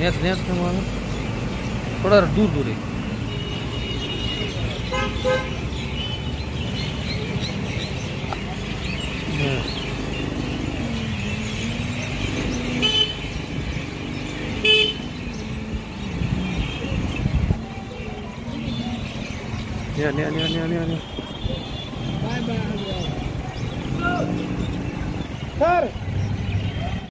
नेस नेस के थोड़ा दूर दूर है เนี่ยเนี่ยเนี่ยเนี่ยเนี่ยเนี่ย सर